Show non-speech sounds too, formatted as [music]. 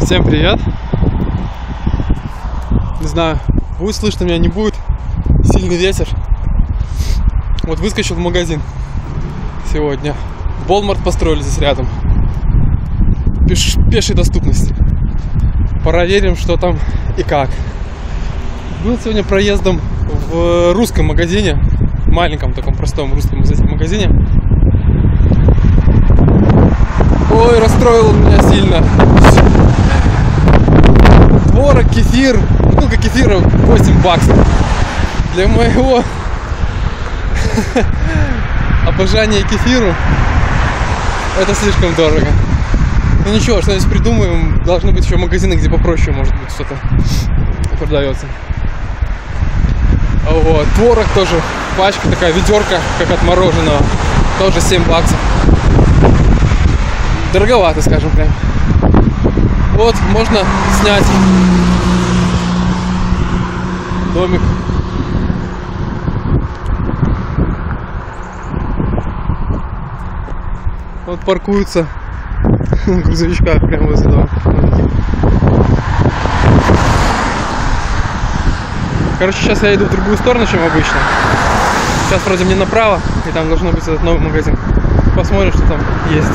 Всем привет! Не знаю, будет слышно меня, не будет. Сильный ветер. Вот выскочил в магазин сегодня. Болмарт построили здесь рядом. Пеш, пешей доступности. Проверим, что там и как. Был сегодня проездом в русском магазине. Маленьком таком простом русском магазине. Ой, расстроил меня сильно. Кефир, бутылка кефира 8 баксов. Для моего [laughs] обожания кефиру это слишком дорого. Ну ничего, что-нибудь придумаем. Должны быть еще магазины, где попроще, может быть, что-то продается. Вот. Творог тоже. Пачка такая, ведерко, как от мороженого. Тоже 7 баксов. Дороговато, скажем прям. Вот, можно снять домик. Вот паркуются [laughs] на грузовичках прямо возле дома. Короче, сейчас я иду в другую сторону, чем обычно. Сейчас вроде мне направо, и там должно быть этот новый магазин. Посмотрим, что там есть.